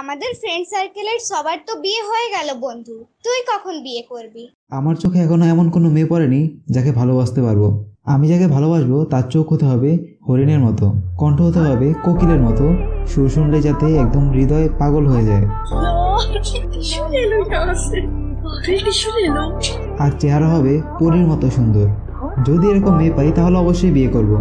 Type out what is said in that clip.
আমাদের ফ্রেন্ড সার্কেলের সবার তো বিয়ে হয়ে গেল বন্ধু। তুই কখন বিয়ে করবি? আমার চোখে এখনও এমন কোনো মেয়ে পড়েনি যাকে ভালোবাসতে পারব। আমি যাকে ভালোবাসবো তার চোখ হতে হবে হরিণের মতো কণ্ঠ হতে হবে কোকিলের মতো সুর শুনলে যাতে একদম হৃদয় পাগল হয়ে যায়। আর চেহারা হবে পরীর মতো সুন্দর। যদি এরকম মেয়ে পাই তাহলে অবশ্যই বিয়ে করব।